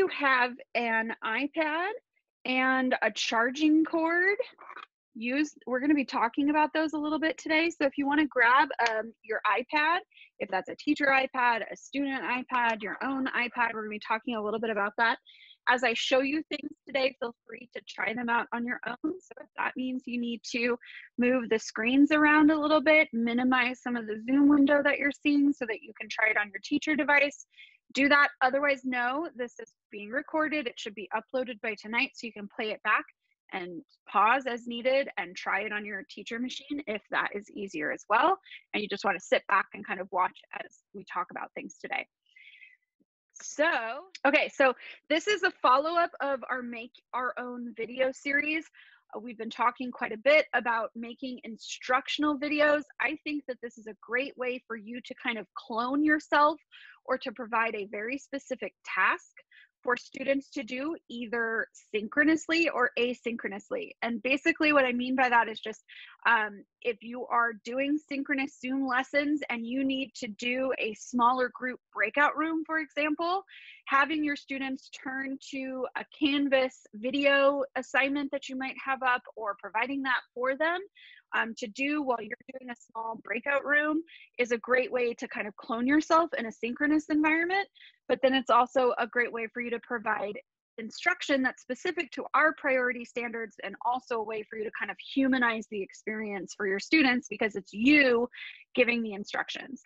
you have an iPad and a charging cord, use we're going to be talking about those a little bit today. So if you want to grab um, your ipad if that's a teacher ipad a student ipad your own ipad we're going to be talking a little bit about that as i show you things today feel free to try them out on your own so if that means you need to move the screens around a little bit minimize some of the zoom window that you're seeing so that you can try it on your teacher device do that otherwise no this is being recorded it should be uploaded by tonight so you can play it back and pause as needed and try it on your teacher machine if that is easier as well. And you just want to sit back and kind of watch as we talk about things today. So, okay, so this is a follow up of our Make Our Own video series. Uh, we've been talking quite a bit about making instructional videos. I think that this is a great way for you to kind of clone yourself or to provide a very specific task for students to do either synchronously or asynchronously. And basically, what I mean by that is just um, if you are doing synchronous Zoom lessons and you need to do a smaller group breakout room, for example, having your students turn to a Canvas video assignment that you might have up or providing that for them um, to do while you're doing a small breakout room is a great way to kind of clone yourself in a synchronous environment. But then it's also a great way for you to provide instruction that's specific to our priority standards and also a way for you to kind of humanize the experience for your students because it's you giving the instructions.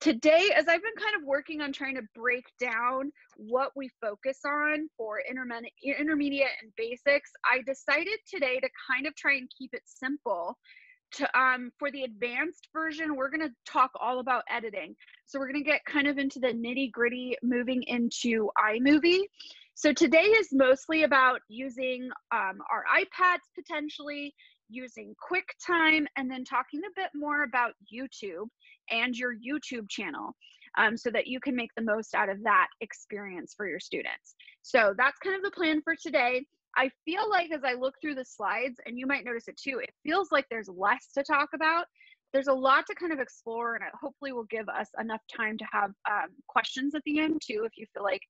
Today, as I've been kind of working on trying to break down what we focus on for intermediate, intermediate and basics, I decided today to kind of try and keep it simple to um for the advanced version we're going to talk all about editing. So we're going to get kind of into the nitty gritty moving into imovie. So today is mostly about using um, our ipads potentially using quicktime and then talking a bit more about youtube and your youtube channel um, so that you can make the most out of that experience for your students. So that's kind of the plan for today I feel like as I look through the slides, and you might notice it too, it feels like there's less to talk about. There's a lot to kind of explore, and it hopefully will give us enough time to have um, questions at the end too, if you feel like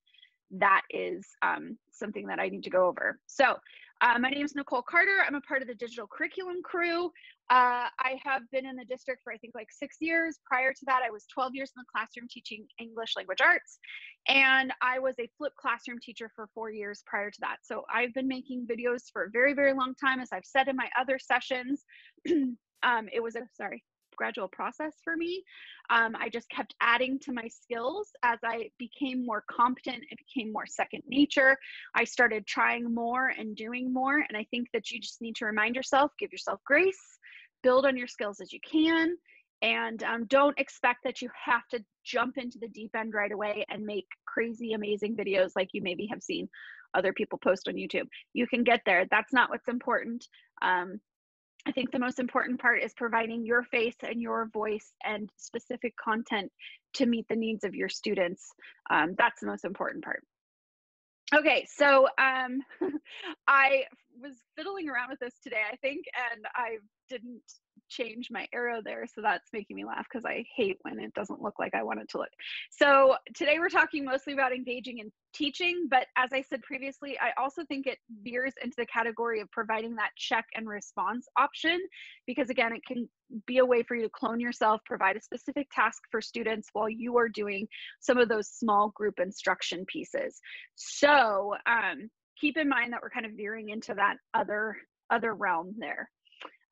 that is um, something that I need to go over. So uh, my name is Nichole Carter. I'm a part of the digital curriculum crew. Uh, I have been in the district for I think like six years. Prior to that, I was 12 years in the classroom teaching English language arts. And I was a flipped classroom teacher for four years prior to that. So I've been making videos for a very, very long time. As I've said in my other sessions, um, it was a, sorry, gradual process for me. Um, I just kept adding to my skills as I became more competent. It became more second nature. I started trying more and doing more. And I think that you just need to remind yourself, give yourself grace, build on your skills as you can. And um, don't expect that you have to jump into the deep end right away and make crazy, amazing videos like you maybe have seen other people post on YouTube. You can get there. That's not what's important. Um, I think the most important part is providing your face and your voice and specific content to meet the needs of your students. Um, that's the most important part. Okay, so um, I was fiddling around with this today, I think, and I didn't change my arrow there. So that's making me laugh because I hate when it doesn't look like I want it to look. So today we're talking mostly about engaging in teaching, but as I said previously, I also think it veers into the category of providing that check and response option because again, it can be a way for you to clone yourself, provide a specific task for students while you are doing some of those small group instruction pieces. So um, keep in mind that we're kind of veering into that other other realm there.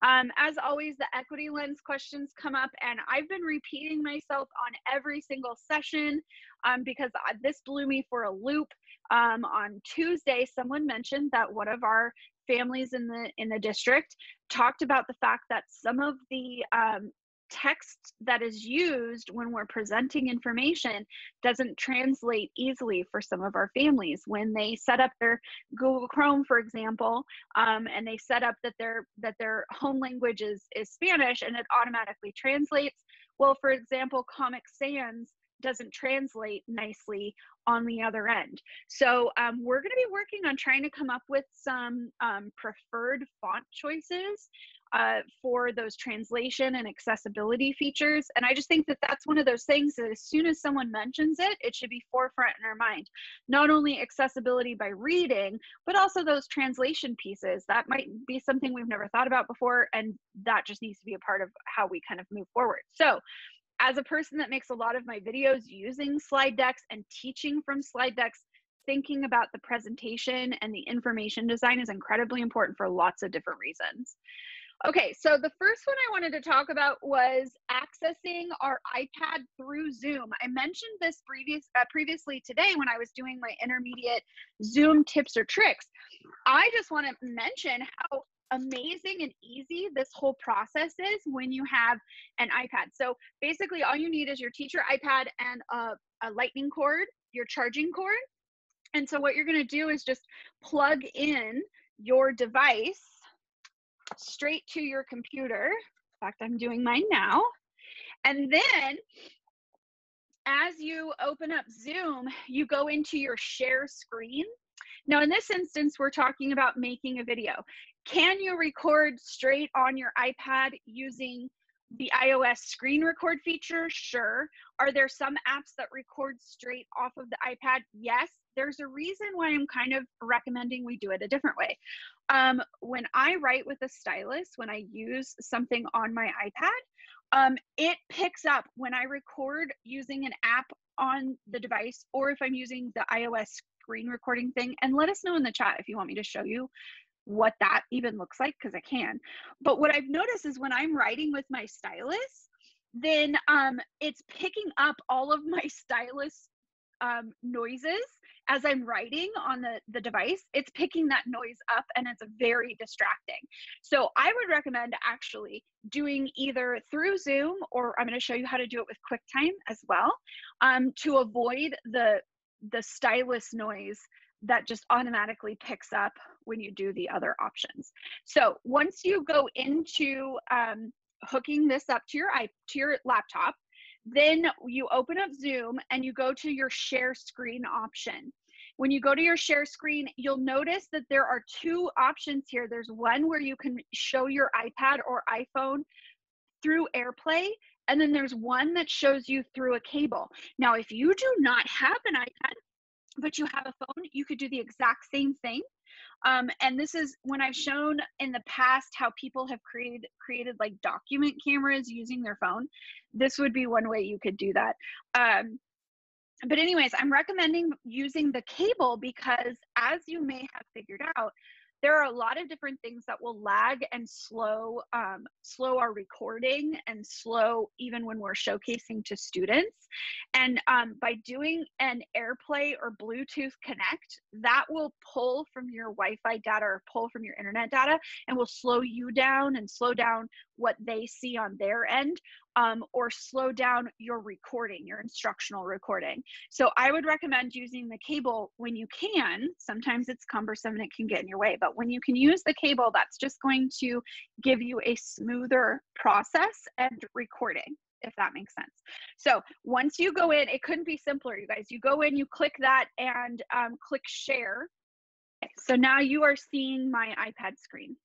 Um, as always, the equity lens questions come up, and I've been repeating myself on every single session um, because this blew me for a loop. Um, on Tuesday, someone mentioned that one of our families in the in the district talked about the fact that some of the um, text that is used when we're presenting information doesn't translate easily for some of our families. When they set up their google chrome for example um, and they set up that their that their home language is is spanish and it automatically translates well for example comic sans doesn't translate nicely on the other end. So um, we're going to be working on trying to come up with some um, preferred font choices uh, for those translation and accessibility features. And I just think that that's one of those things that as soon as someone mentions it, it should be forefront in our mind. Not only accessibility by reading, but also those translation pieces. That might be something we've never thought about before, and that just needs to be a part of how we kind of move forward. So as a person that makes a lot of my videos using slide decks and teaching from slide decks, thinking about the presentation and the information design is incredibly important for lots of different reasons. Okay, so the first one I wanted to talk about was accessing our iPad through Zoom. I mentioned this previous uh, previously today when I was doing my intermediate Zoom tips or tricks. I just want to mention how amazing and easy this whole process is when you have an iPad. So basically all you need is your teacher iPad and a, a lightning cord, your charging cord. And so what you're going to do is just plug in your device straight to your computer. In fact, I'm doing mine now. And then as you open up Zoom, you go into your share screen. Now, in this instance, we're talking about making a video. Can you record straight on your iPad using the iOS screen record feature? Sure. Are there some apps that record straight off of the iPad? Yes. There's a reason why I'm kind of recommending we do it a different way. Um, when I write with a stylus, when I use something on my iPad, um, it picks up when I record using an app on the device or if I'm using the iOS screen recording thing. And let us know in the chat if you want me to show you what that even looks like because I can. But what I've noticed is when I'm writing with my stylus, then um, it's picking up all of my stylus um, noises as I'm writing on the, the device, it's picking that noise up and it's very distracting. So I would recommend actually doing either through Zoom or I'm going to show you how to do it with QuickTime as well um, to avoid the the stylus noise that just automatically picks up when you do the other options. So once you go into um, hooking this up to your i to your laptop, then you open up Zoom and you go to your share screen option. When you go to your share screen, you'll notice that there are two options here. There's one where you can show your iPad or iPhone through AirPlay, and then there's one that shows you through a cable. Now, if you do not have an iPad, but you have a phone, you could do the exact same thing. Um, and this is when I've shown in the past how people have created created like document cameras using their phone. This would be one way you could do that. Um, but anyways, I'm recommending using the cable because as you may have figured out, there are a lot of different things that will lag and slow um, slow our recording and slow even when we're showcasing to students. And um, by doing an airplay or bluetooth connect that will pull from your wi-fi data or pull from your internet data and will slow you down and slow down what they see on their end um, or slow down your recording, your instructional recording. So I would recommend using the cable when you can. Sometimes it's cumbersome and it can get in your way, but when you can use the cable, that's just going to give you a smoother process and recording if that makes sense. So once you go in, it couldn't be simpler, you guys. You go in, you click that and um, click share. So now you are seeing my iPad screen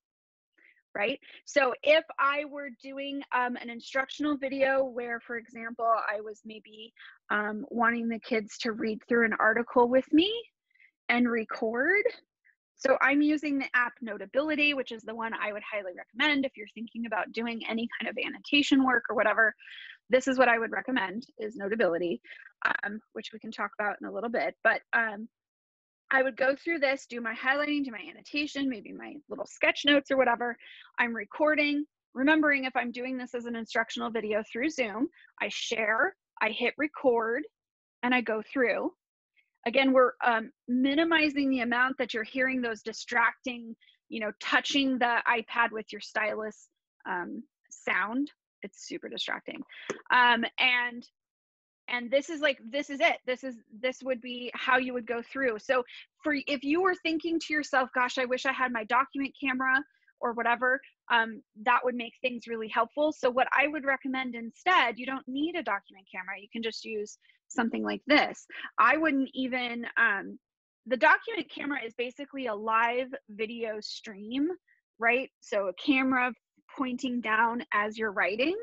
right? So if I were doing um, an instructional video where, for example, I was maybe um, wanting the kids to read through an article with me and record. So I'm using the app Notability, which is the one I would highly recommend if you're thinking about doing any kind of annotation work or whatever. This is what I would recommend is Notability, um, which we can talk about in a little bit. But um, I would go through this, do my highlighting, do my annotation, maybe my little sketch notes or whatever. I'm recording, remembering if I'm doing this as an instructional video through Zoom, I share, I hit record, and I go through. Again, we're um, minimizing the amount that you're hearing those distracting, you know, touching the iPad with your stylus um, sound. It's super distracting. Um, and and this is like this is it this is this would be how you would go through so for if you were thinking to yourself gosh i wish i had my document camera or whatever um, that would make things really helpful so what i would recommend instead you don't need a document camera you can just use something like this. I wouldn't even, um, the document camera is basically a live video stream, right? So a camera pointing down as you're writing.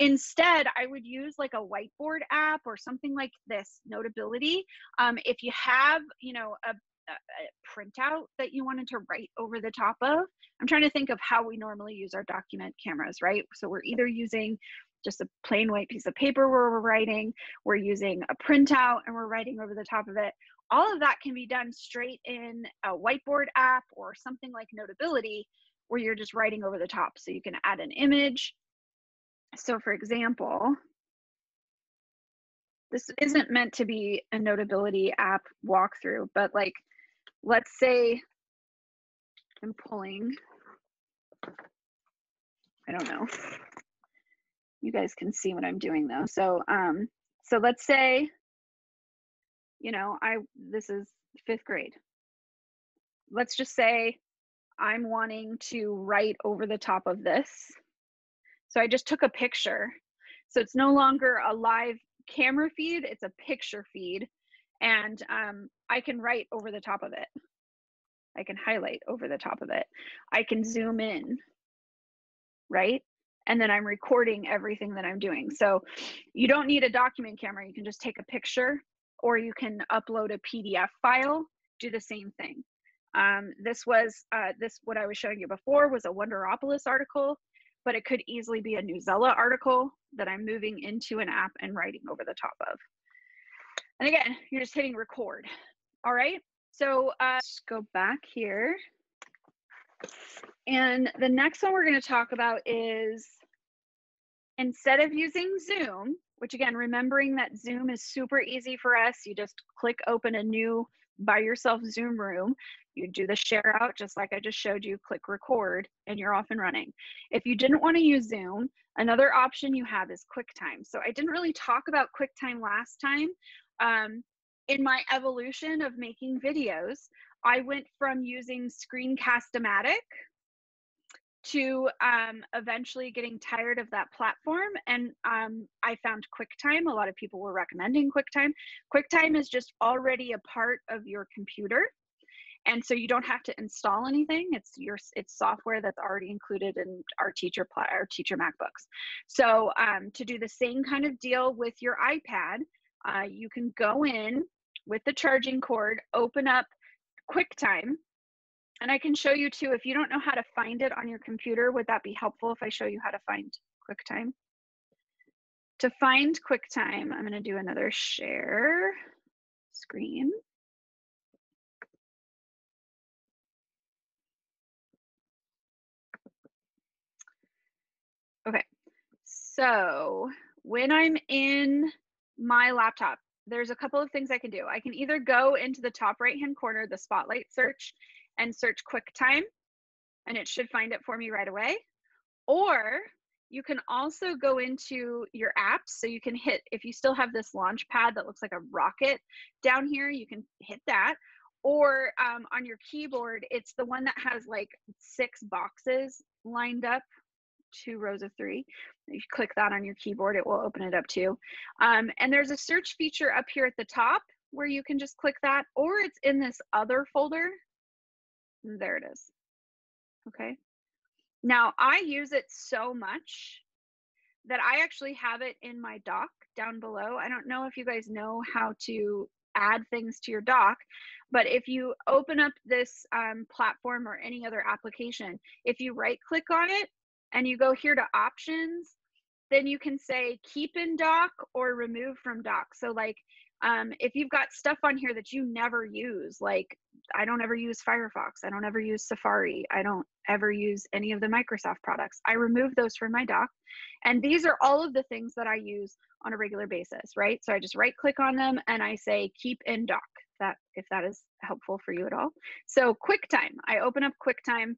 Instead, I would use like a whiteboard app or something like this, Notability. Um, if you have, you know, a, a, printout that you wanted to write over the top of, I'm trying to think of how we normally use our document cameras, right? So we're either using just a plain white piece of paper where we're writing, we're using a printout and we're writing over the top of it. All of that can be done straight in a whiteboard app or something like Notability where you're just writing over the top. So you can add an image. So for example, this isn't meant to be a Notability app walkthrough, but like, let's say I'm pulling, I don't know. You guys can see what I'm doing though. So, um, so let's say, you know, I, this is fifth grade. Let's just say I'm wanting to write over the top of this. So I just took a picture. So it's no longer a live camera feed, it's a picture feed. And um, I can write over the top of it. I can highlight over the top of it. I can zoom in, right? And then I'm recording everything that I'm doing. So you don't need a document camera. You can just take a picture or you can upload a PDF file, do the same thing. Um, this was, uh, this, what I was showing you before was a Wonderopolis article, but it could easily be a Newsela article that I'm moving into an app and writing over the top of. And again, you're just hitting record. All right, so uh, let's go back here. And the next one we're gonna talk about is instead of using Zoom, which again, remembering that Zoom is super easy for us, you just click open a new by yourself Zoom room. You do the share out just like I just showed you, click record, and you're off and running. If you didn't want to use Zoom, another option you have is QuickTime. So I didn't really talk about QuickTime last time. Um, in my evolution of making videos, I went from using Screencast-O-Matic to um, eventually getting tired of that platform. And um, I found QuickTime. A lot of people were recommending QuickTime. QuickTime is just already a part of your computer. And so you don't have to install anything. It's your it's software that's already included in our teacher our teacher MacBooks. So um, to do the same kind of deal with your iPad, uh, you can go in with the charging cord, open up QuickTime, and I can show you too, if you don't know how to find it on your computer, would that be helpful if I show you how to find QuickTime? To find QuickTime, I'm gonna do another share screen. Okay, so when I'm in my laptop, there's a couple of things I can do. I can either go into the top right hand corner, the spotlight search, and search QuickTime, and it should find it for me right away. Or you can also go into your apps. So you can hit, if you still have this launch pad that looks like a rocket down here, you can hit that. Or um, on your keyboard, it's the one that has like six boxes lined up, two rows of three. If you click that on your keyboard, it will open it up too. Um, and there's a search feature up here at the top where you can just click that, or it's in this other folder there it is. Okay. Now I use it so much that I actually have it in my dock down below. I don't know if you guys know how to add things to your dock, but if you open up this um, platform or any other application, if you right click on it and you go here to options, then you can say keep in dock or remove from dock. So like um, if you've got stuff on here that you never use, like I don't ever use Firefox, I don't ever use Safari, I don't ever use any of the Microsoft products, I remove those from my dock. And these are all of the things that I use on a regular basis, right? So I just right click on them and I say keep in dock, that if that is helpful for you at all. So QuickTime, I open up QuickTime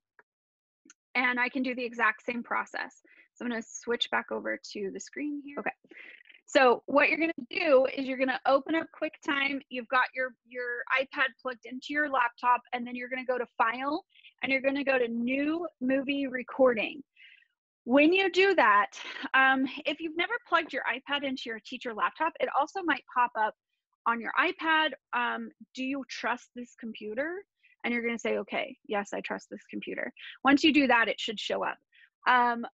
and I can do the exact same process. So I'm gonna switch back over to the screen here. Okay, so what you're going to do is you're going to open up QuickTime. You've got your, your iPad plugged into your laptop, and then you're going to go to File, and you're going to go to New Movie Recording. When you do that, um, if you've never plugged your iPad into your teacher laptop, it also might pop up on your iPad. Um, do you trust this computer? And you're going to say, okay, yes, I trust this computer. Once you do that, it should show up. Um,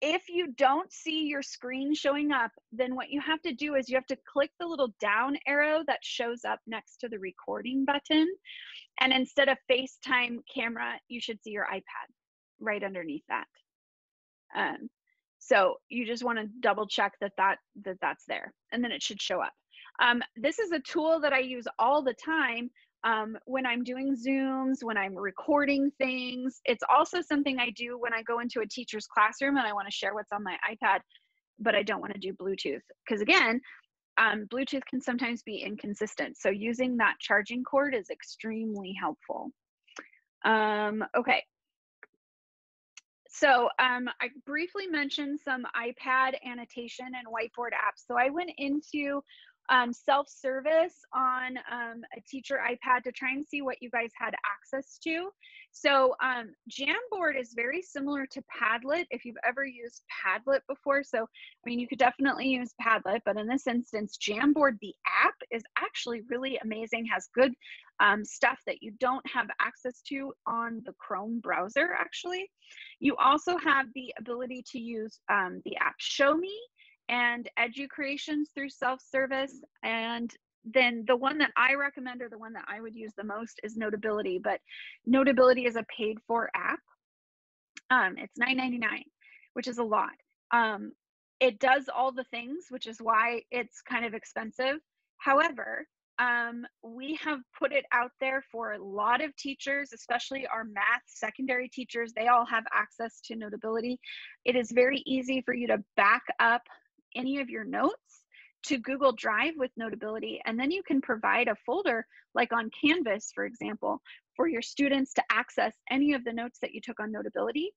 if you don't see your screen showing up, then what you have to do is you have to click the little down arrow that shows up next to the recording button. And instead of FaceTime camera, you should see your iPad right underneath that. Um, so you just want to double check that, that that that's there and then it should show up. Um, this is a tool that I use all the time um, when I'm doing Zooms, when I'm recording things. It's also something I do when I go into a teacher's classroom and I want to share what's on my iPad, but I don't want to do Bluetooth. Because again, um, Bluetooth can sometimes be inconsistent. So using that charging cord is extremely helpful. Um, okay. So um, I briefly mentioned some iPad annotation and whiteboard apps. So I went into um, self-service on um, a teacher iPad to try and see what you guys had access to. So um, Jamboard is very similar to Padlet if you've ever used Padlet before. So, I mean, you could definitely use Padlet, but in this instance, Jamboard, the app, is actually really amazing, has good um, stuff that you don't have access to on the Chrome browser, actually. You also have the ability to use um, the app Show Me, and Educreations through self-service. And then the one that I recommend or the one that I would use the most is Notability. But Notability is a paid for app. Um, it's $9.99, which is a lot. Um, it does all the things, which is why it's kind of expensive. However, um, we have put it out there for a lot of teachers, especially our math secondary teachers. They all have access to Notability. It is very easy for you to back up any of your notes to Google Drive with Notability. And then you can provide a folder, like on Canvas, for example, for your students to access any of the notes that you took on Notability.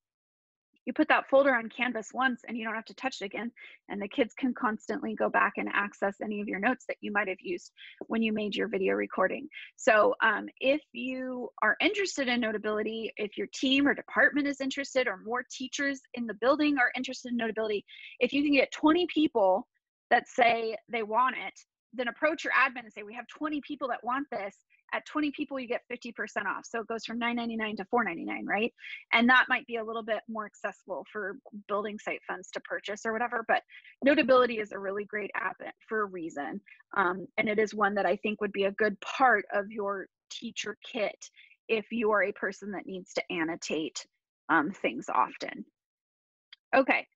You put that folder on Canvas once and you don't have to touch it again. And the kids can constantly go back and access any of your notes that you might have used when you made your video recording. So um, if you are interested in Notability, if your team or department is interested or more teachers in the building are interested in Notability, if you can get 20 people that say they want it, then approach your admin and say, we have 20 people that want this at 20 people you get 50% off. So it goes from 9.99 to 4.99 right? And that might be a little bit more accessible for building site funds to purchase or whatever but notability is a really great app for a reason um, and it is one that i think would be a good part of your teacher kit if you are a person that needs to annotate um, things often. Okay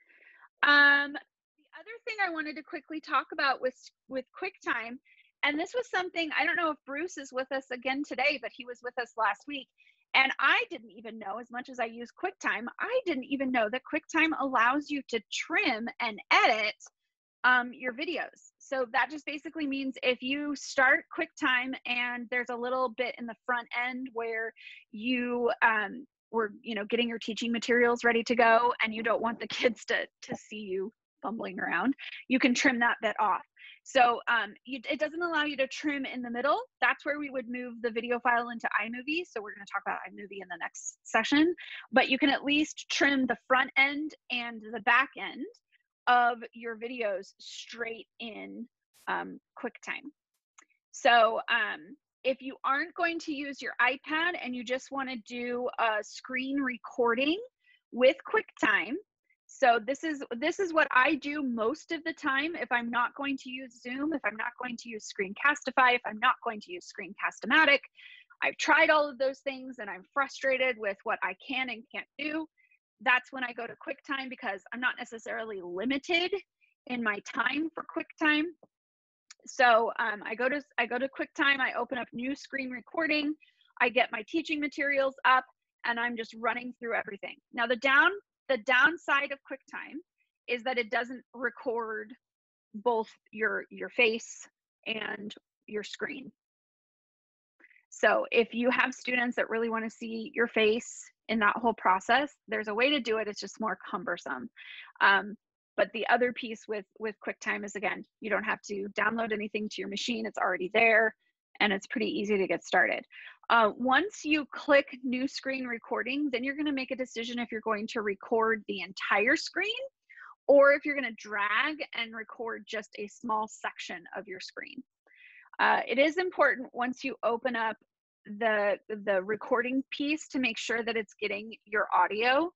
um, the other thing i wanted to quickly talk about was with quicktime and this was something I don't know if Bruce is with us again today, but he was with us last week. And I didn't even know, as much as I use QuickTime, I didn't even know that QuickTime allows you to trim and edit um, your videos. So that just basically means if you start QuickTime and there's a little bit in the front end where you um, were, you know, getting your teaching materials ready to go, and you don't want the kids to to see you fumbling around, you can trim that bit off. So um, you, it doesn't allow you to trim in the middle. That's where we would move the video file into iMovie. So we're going to talk about iMovie in the next session. But you can at least trim the front end and the back end of your videos straight in um, QuickTime. So um, if you aren't going to use your iPad and you just want to do a screen recording with QuickTime, so this is this is what I do most of the time if I'm not going to use Zoom, if I'm not going to use Screencastify, if I'm not going to use Screencast-O-Matic. I've tried all of those things and I'm frustrated with what I can and can't do. That's when I go to QuickTime because I'm not necessarily limited in my time for QuickTime. So um, I go to I go to QuickTime, I open up new screen recording, I get my teaching materials up, and I'm just running through everything. Now the down the downside of QuickTime is that it doesn't record both your your face and your screen. So if you have students that really want to see your face in that whole process, there's a way to do it. It's just more cumbersome. Um, but the other piece with with QuickTime is again, you don't have to download anything to your machine. It's already there and it's pretty easy to get started. Uh, once you click new screen recording, then you're going to make a decision if you're going to record the entire screen or if you're going to drag and record just a small section of your screen. Uh, it is important once you open up the the recording piece to make sure that it's getting your audio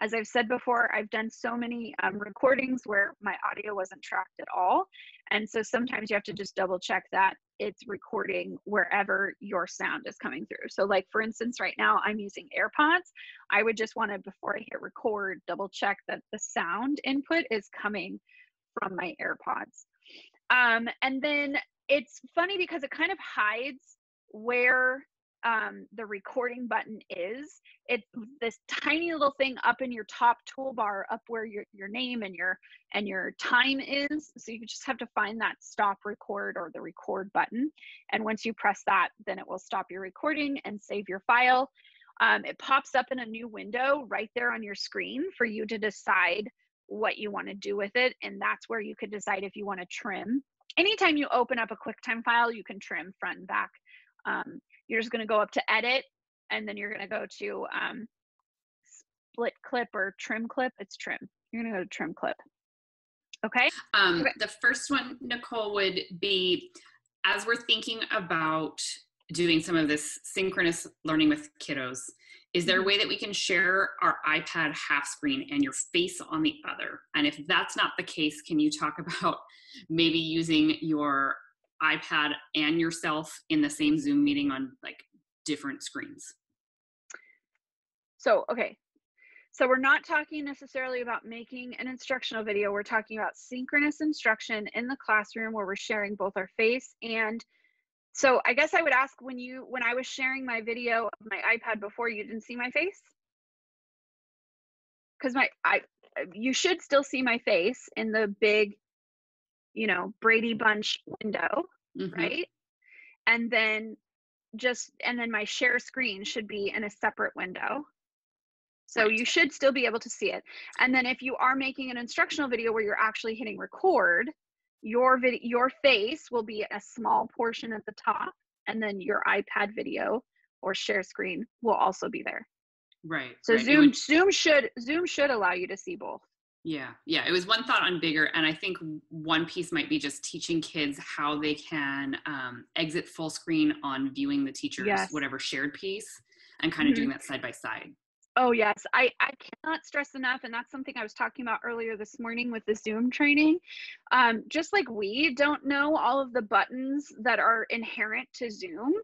as I've said before, I've done so many um, recordings where my audio wasn't tracked at all. And so sometimes you have to just double check that it's recording wherever your sound is coming through. So, like for instance, right now I'm using AirPods. I would just want to, before I hit record, double check that the sound input is coming from my AirPods. Um, and then it's funny because it kind of hides where um, the recording button is. It's this tiny little thing up in your top toolbar, up where your your name and your and your time is. So you just have to find that stop record or the record button. And once you press that, then it will stop your recording and save your file. Um, it pops up in a new window right there on your screen for you to decide what you want to do with it. And that's where you could decide if you want to trim. Anytime you open up a QuickTime file, you can trim front and back. Um, you're just going to go up to edit and then you're going to go to um, split clip or trim clip. It's trim. You're going to go to trim clip. Okay? Um, okay. The first one, Nichole, would be as we're thinking about doing some of this synchronous learning with kiddos, is there a mm-hmm. way that we can share our iPad half screen and your face on the other? And if that's not the case, can you talk about maybe using your iPad and yourself in the same Zoom meeting on like different screens? So, okay. So we're not talking necessarily about making an instructional video. We're talking about synchronous instruction in the classroom where we're sharing both our face and so I guess I would ask when you when I was sharing my video of my iPad before you didn't see my face? Cuz my I you should still see my face in the big you know, Brady Bunch window, mm-hmm. right? And then just, and then my share screen should be in a separate window. So you should still be able to see it. And then if you are making an instructional video where you're actually hitting record, your video, your face will be a small portion at the top, and then your iPad video or share screen will also be there. Right. So right. Zoom would, Zoom should Zoom should allow you to see both. Yeah, yeah. It was one thought on bigger, and I think one piece might be just teaching kids how they can um, exit full screen on viewing the teacher's yes. whatever shared piece, and kind of mm-hmm. doing that side by side. Oh yes, I I cannot stress enough, and that's something I was talking about earlier this morning with the Zoom training. Um, just like we don't know all of the buttons that are inherent to Zoom,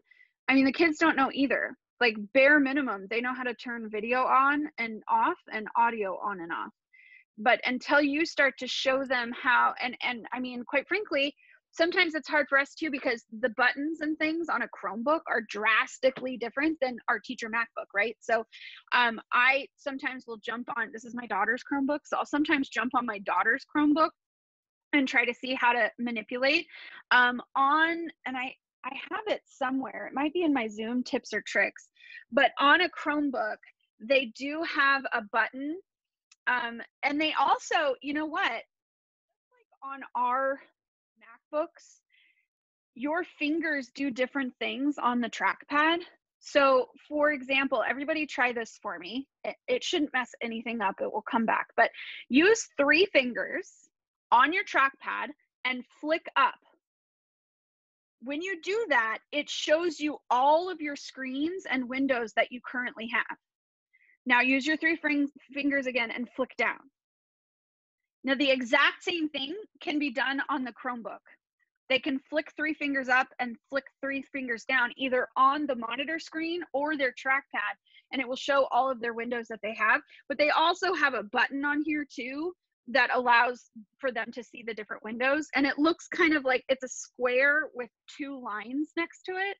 I mean the kids don't know either. Like bare minimum, they know how to turn video on and off and audio on and off but until you start to show them how and and i mean quite frankly sometimes it's hard for us too because the buttons and things on a chromebook are drastically different than our teacher macbook right? So um, i sometimes will jump on this is my daughter's chromebook so i'll sometimes jump on my daughter's chromebook and try to see how to manipulate um, on and i i have it somewhere it might be in my zoom tips or tricks but on a chromebook they do have a button um, and they also, you know what? Like on our MacBooks, your fingers do different things on the trackpad. So, for example, everybody try this for me. It, it, shouldn't mess anything up, it will come back. But use three fingers on your trackpad and flick up. When you do that, it shows you all of your screens and windows that you currently have. Now use your three fingers again and flick down. Now the exact same thing can be done on the Chromebook. They can flick three fingers up and flick three fingers down either on the monitor screen or their trackpad and it will show all of their windows that they have. But they also have a button on here too that allows for them to see the different windows and it looks kind of like it's a square with two lines next to it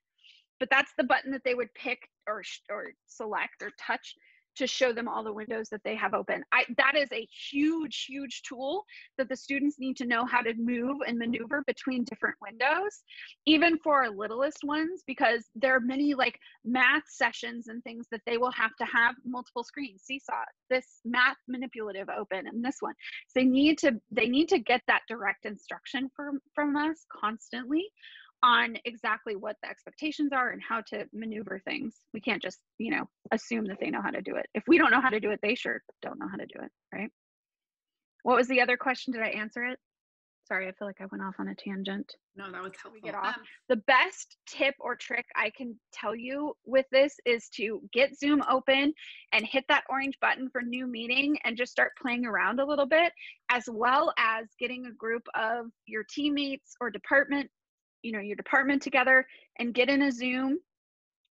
but that's the button that they would pick or or select or touch to show them all the windows that they have open. I, that is a huge, huge tool that the students need to know how to move and maneuver between different windows, even for our littlest ones, because there are many like math sessions and things that they will have to have multiple screens. Seesaw, this math manipulative open, and this one. So they need to they need to get that direct instruction from from us constantly on exactly what the expectations are and how to maneuver things. We can't just, you know, assume that they know how to do it. If we don't know how to do it, they sure don't know how to do it, right? What was the other question? Did I answer it? Sorry, I feel like I went off on a tangent. No, that was helpful. We get off. Um, The best tip or trick I can tell you with this is to get Zoom open and hit that orange button for new meeting and just start playing around a little bit, as well as getting a group of your teammates or department, you know, your department together and get in a Zoom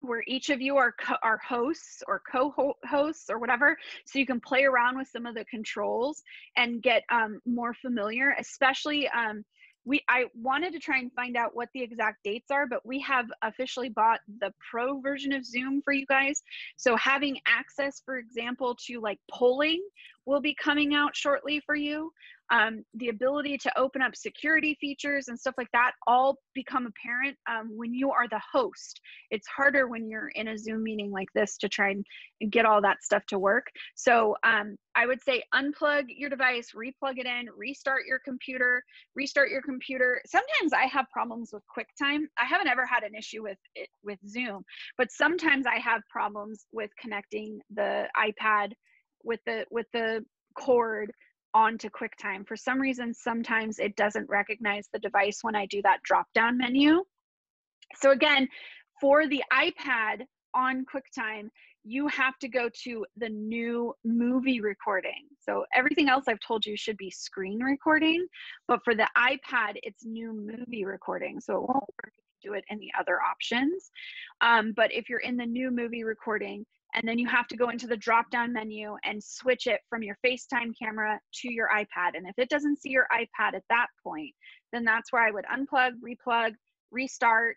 where each of you are co- are hosts or co-hosts or whatever so you can play around with some of the controls and get um, more familiar especially um, we i wanted to try and find out what the exact dates are but we have officially bought the pro version of zoom for you guys. So having access for example to like polling will be coming out shortly for you um, the ability to open up security features and stuff like that all become apparent um, when you are the host. It's harder when you're in a zoom meeting like this to try and get all that stuff to work. So um, i would say unplug your device replug it in restart your computer restart your computer. Sometimes i have problems with quicktime. I haven't ever had an issue with it with zoom but sometimes i have problems with connecting the ipad with the with the cord onto QuickTime. For some reason, sometimes it doesn't recognize the device when I do that drop down menu. So again, for the iPad on QuickTime, you have to go to the new movie recording. So everything else I've told you should be screen recording, but for the iPad, it's new movie recording. So it won't work if do it in the other options. Um, but if you're in the new movie recording, and then you have to go into the drop down menu and switch it from your FaceTime camera to your iPad. And if it doesn't see your iPad at that point, then that's where I would unplug, replug, restart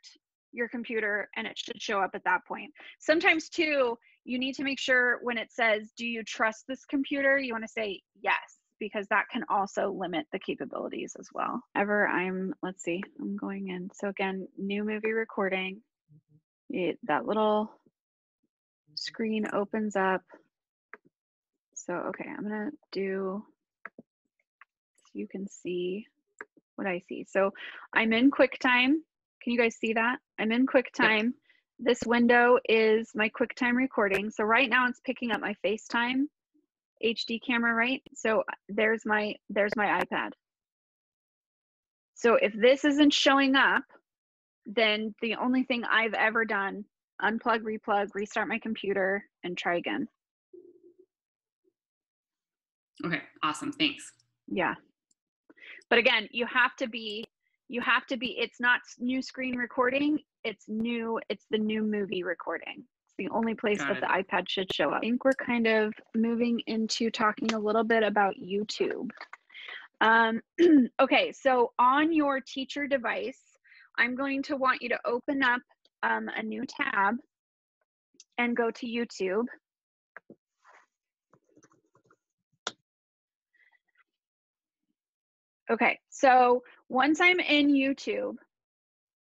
your computer, and it should show up at that point. Sometimes, too, you need to make sure when it says, Do you trust this computer? You want to say yes, because that can also limit the capabilities as well. Ever I'm, let's see, I'm going in. So, again, new movie recording. Mm-hmm. It, that little screen opens up. So, okay, I'm gonna do, so you can see what I see. So I'm in QuickTime. Can you guys see that? I'm in QuickTime. This window is my QuickTime recording. So right now it's picking up my FaceTime HD camera, right? So uh, there's my, there's my iPad. So if this isn't showing up, then the only thing I've ever done unplug, replug, restart my computer, and try again. okay, awesome. Thanks. Yeah. But again, you have to be, you have to be, it's not new screen recording, it's new, it's the new movie recording. The only place Got that the iPad should show up. I think we're kind of moving into talking a little bit about YouTube. Um, okay, so on your teacher device, I'm going to want you to open up um, a new tab and go to YouTube. Okay, so once I'm in YouTube,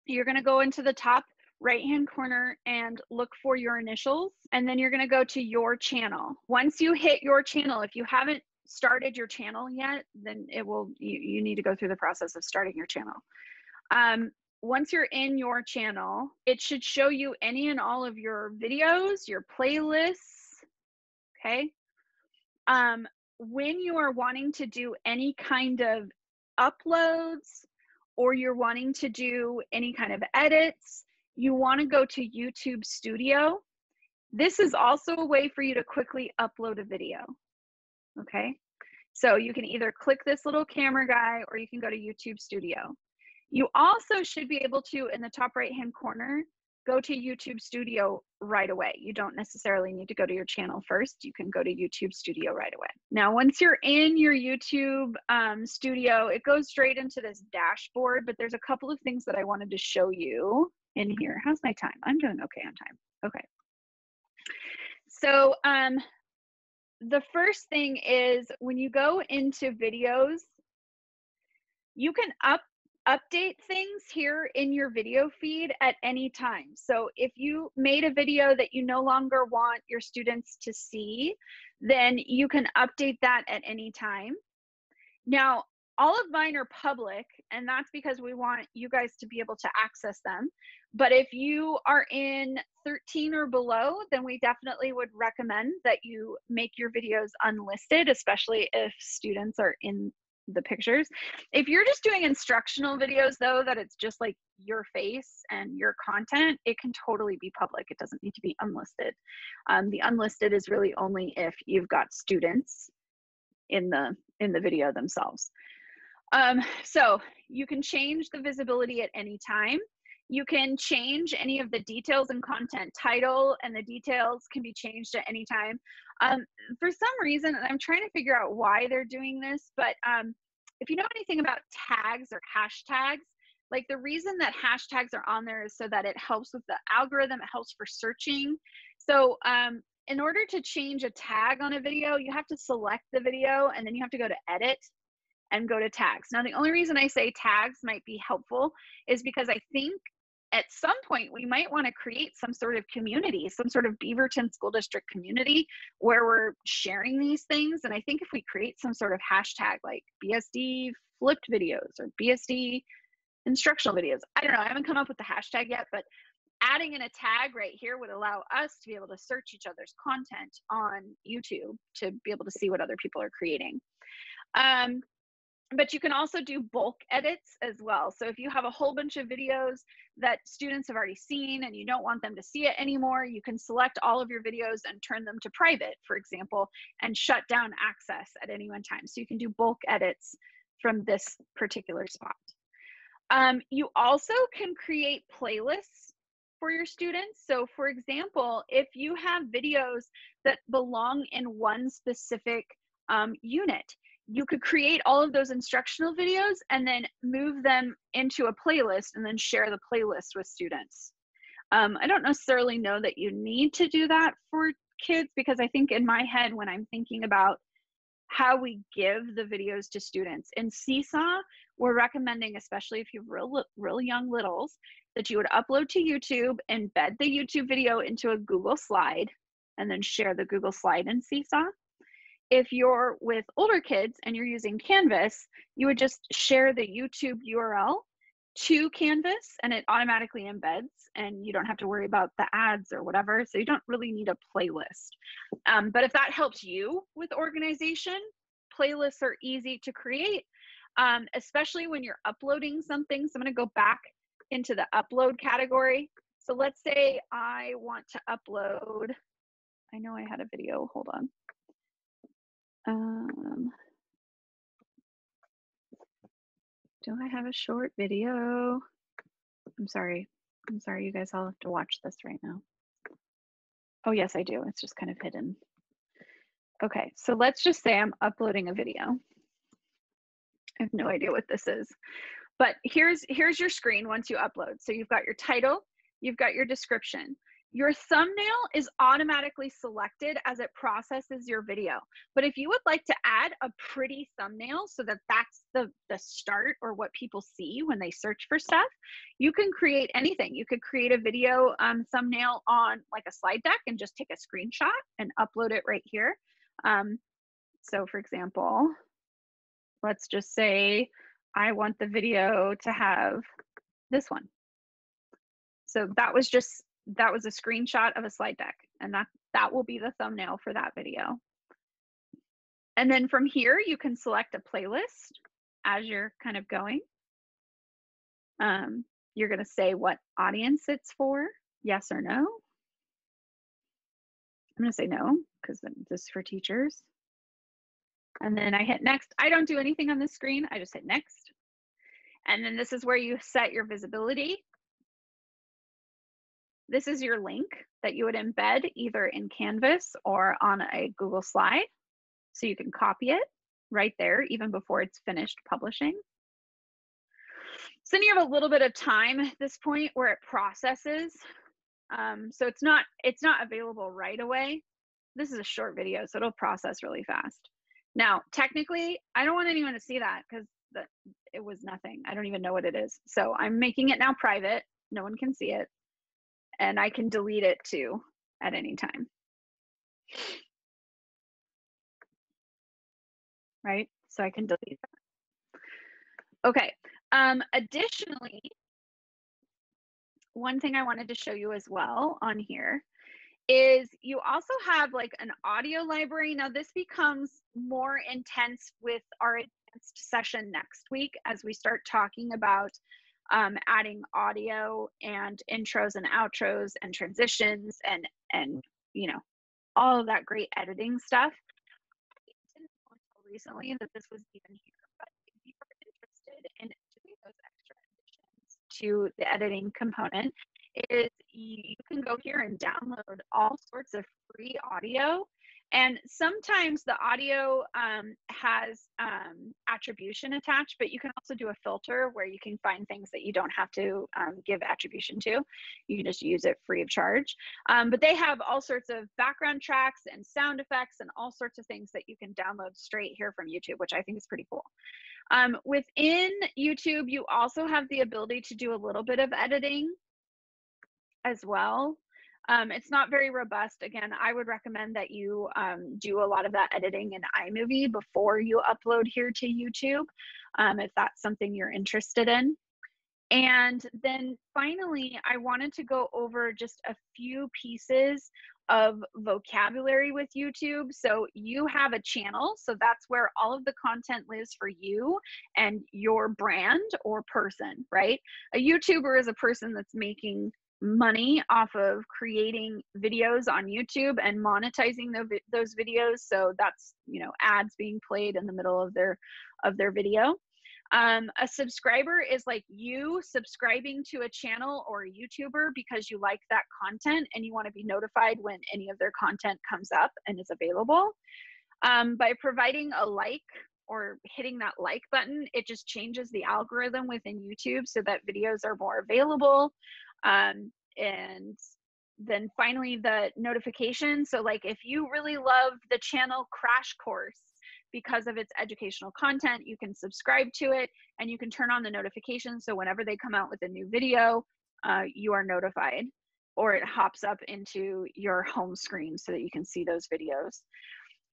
you're going to go into the top right hand corner and look for your initials, and then you're going to go to your channel. Once you hit your channel, if you haven't started your channel yet, then it will, you, you need to go through the process of starting your channel. Um, once you're in your channel, it should show you any and all of your videos, your playlists. Okay. Um, when you are wanting to do any kind of uploads or you're wanting to do any kind of edits, you want to go to YouTube Studio. This is also a way for you to quickly upload a video. Okay. So you can either click this little camera guy or you can go to YouTube Studio. You also should be able to, in the top right hand corner, go to YouTube Studio right away. You don't necessarily need to go to your channel first. You can go to YouTube Studio right away. Now, once you're in your YouTube um, Studio, it goes straight into this dashboard, but there's a couple of things that I wanted to show you in here. How's my time? I'm doing okay on time. Okay. So, um, the first thing is when you go into videos, you can up update things here in your video feed at any time. So if you made a video that you no longer want your students to see, then you can update that at any time. Now, all of mine are public, and that's because we want you guys to be able to access them. But if you are in 13 or below, then we definitely would recommend that you make your videos unlisted, especially if students are in the pictures. If you're just doing instructional videos, though, that it's just like your face and your content, it can totally be public. It doesn't need to be unlisted. Um, the unlisted is really only if you've got students in the in the video themselves. Um, so you can change the visibility at any time. You can change any of the details and content title and the details can be changed at any time. Um, for some reason, I'm trying to figure out why they're doing this, but um, if you know anything about tags or hashtags, like the reason that hashtags are on there is so that it helps with the algorithm, it helps for searching. So um, in order to change a tag on a video, you have to select the video and then you have to go to edit and go to tags. Now, the only reason I say tags might be helpful is because I think at some point we might want to create some sort of community some sort of beaverton school district community where we're sharing these things. And i think if we create some sort of hashtag like bsd flipped videos or bsd instructional videos i don't know i haven't come up with the hashtag yet but adding in a tag right here would allow us to be able to search each other's content on youtube to be able to see what other people are creating. Um, but you can also do bulk edits as well. So if you have a whole bunch of videos that students have already seen and you don't want them to see it anymore, you can select all of your videos and turn them to private, for example, and shut down access at any one time. So you can do bulk edits from this particular spot. Um, you also can create playlists for your students. So for example, if you have videos that belong in one specific um, unit, you could create all of those instructional videos and then move them into a playlist and then share the playlist with students. Um, I don't necessarily know that you need to do that for kids because I think in my head, when I'm thinking about how we give the videos to students in Seesaw, we're recommending, especially if you have real, real young littles, that you would upload to YouTube, embed the YouTube video into a Google slide, and then share the Google slide in Seesaw if you're with older kids and you're using Canvas, you would just share the YouTube URL to Canvas and it automatically embeds and you don't have to worry about the ads or whatever. So you don't really need a playlist. Um, but if that helps you with organization, playlists are easy to create, um, especially when you're uploading something. So I'm going to go back into the upload category. So let's say I want to upload, I know I had a video, hold on. Um, do I have a short video? I'm sorry. I'm sorry, you guys all have to watch this right now. Oh, yes, I do. It's just kind of hidden. Okay, so let's just say I'm uploading a video. I have no idea what this is. But here's here's your screen once you upload. So you've got your title, you've got your description. Your thumbnail is automatically selected as it processes your video. But if you would like to add a pretty thumbnail so that that's the, the start or what people see when they search for stuff, you can create anything. You could create a video um, thumbnail on like a slide deck and just take a screenshot and upload it right here. Um, so for example, let's just say I want the video to have this one. So that was just that was a screenshot of a slide deck and that that will be the thumbnail for that video. And then from here, you can select a playlist as you're kind of going. Um, you're going to say what audience it's for, yes or no. I'm going to say no because this is for teachers. And then I hit next. I don't do anything on this screen. I just hit next. And then this is where you set your visibility. This is your link that you would embed either in Canvas or on a Google slide. So you can copy it right there even before it's finished publishing. So then you have a little bit of time at this point where it processes. Um, so it's not it's not available right away. This is a short video, so it'll process really fast. Now, technically, I don't want anyone to see that because it was nothing. I don't even know what it is. So I'm making it now private. No one can see it and I can delete it too at any time. Right? So I can delete that. Okay. Um, additionally, one thing I wanted to show you as well on here is you also have like an audio library. Now, this becomes more intense with our advanced session next week as we start talking about um, adding audio and intros and outros and transitions and and you know all of that great editing stuff. I didn't know until recently that this was even here, but if you are interested in doing those extra additions to the editing component, is you can go here and download all sorts of free audio and sometimes the audio um, has um, attribution attached, but you can also do a filter where you can find things that you don't have to um, give attribution to. You can just use it free of charge. Um, but they have all sorts of background tracks and sound effects and all sorts of things that you can download straight here from YouTube, which I think is pretty cool. Um, within YouTube, you also have the ability to do a little bit of editing as well. Um, it's not very robust. Again, I would recommend that you um, do a lot of that editing in iMovie before you upload here to YouTube, um, if that's something you're interested in. And then finally, I wanted to go over just a few pieces of vocabulary with YouTube. So you have a channel, so that's where all of the content lives for you and your brand or person, right? A YouTuber is a person that's making money off of creating videos on YouTube and monetizing the, those videos. So that's you know ads being played in the middle of their of their video. Um, a subscriber is like you subscribing to a channel or a YouTuber because you like that content and you want to be notified when any of their content comes up and is available. Um, by providing a like or hitting that like button, it just changes the algorithm within YouTube so that videos are more available. Um, and then finally the notification. So like if you really love the channel Crash Course because of its educational content, you can subscribe to it and you can turn on the notifications. So whenever they come out with a new video, uh, you are notified or it hops up into your home screen so that you can see those videos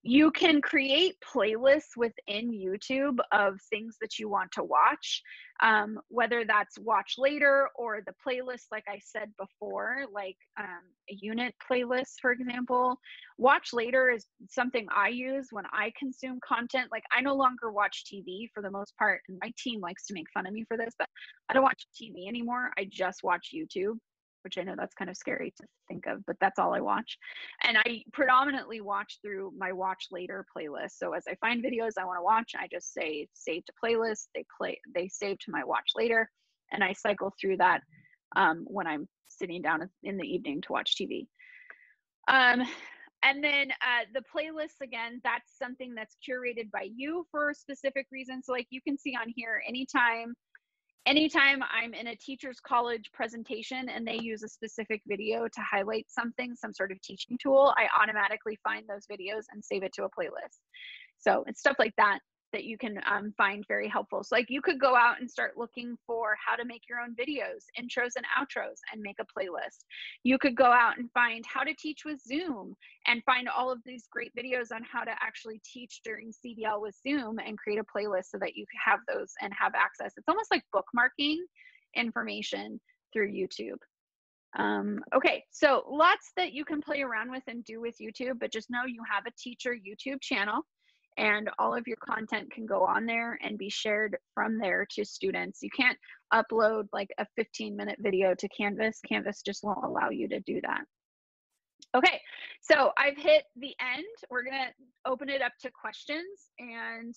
you can create playlists within YouTube of things that you want to watch, um, whether that's watch later or the playlist, like I said before, like um, a unit playlist, for example. Watch later is something I use when I consume content. Like I no longer watch TV for the most part, and my team likes to make fun of me for this, but I don't watch TV anymore. I just watch YouTube which I know that's kind of scary to think of, but that's all I watch. And I predominantly watch through my watch later playlist. So as I find videos I want to watch, I just say save to playlist. They play, they save to my watch later, and I cycle through that um, when I'm sitting down in the evening to watch TV. Um, and then uh, the playlists again, that's something that's curated by you for specific reasons. So like you can see on here, anytime anytime I'm in a teacher's college presentation and they use a specific video to highlight something, some sort of teaching tool, I automatically find those videos and save it to a playlist. So it's stuff like that that you can um, find very helpful. So like you could go out and start looking for how to make your own videos, intros and outros and make a playlist. You could go out and find how to teach with Zoom and find all of these great videos on how to actually teach during CDL with Zoom and create a playlist so that you have those and have access. It's almost like bookmarking information through YouTube. Um, okay, so lots that you can play around with and do with YouTube, but just know you have a teacher YouTube channel and all of your content can go on there and be shared from there to students. You can't upload like a 15 minute video to Canvas. Canvas just won't allow you to do that. Okay, so I've hit the end. We're gonna open it up to questions and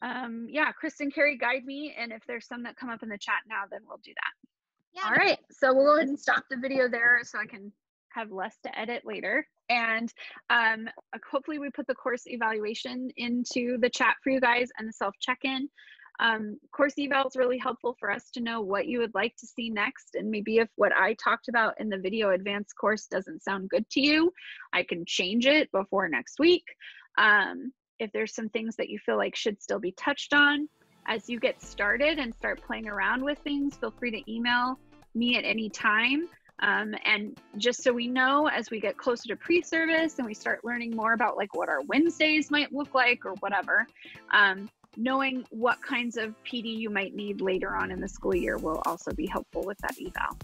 um, yeah, Kristen, Carrie, guide me. And if there's some that come up in the chat now, then we'll do that. Yeah. All right, so we'll go ahead and stop the video there so I can have less to edit later. And um, hopefully we put the course evaluation into the chat for you guys and the self check-in. Um, course eval is really helpful for us to know what you would like to see next. And maybe if what I talked about in the video advanced course doesn't sound good to you, I can change it before next week. Um, if there's some things that you feel like should still be touched on as you get started and start playing around with things, feel free to email me at any time. Um, and just so we know, as we get closer to pre-service and we start learning more about like what our Wednesdays might look like or whatever, um, knowing what kinds of PD you might need later on in the school year will also be helpful with that eval.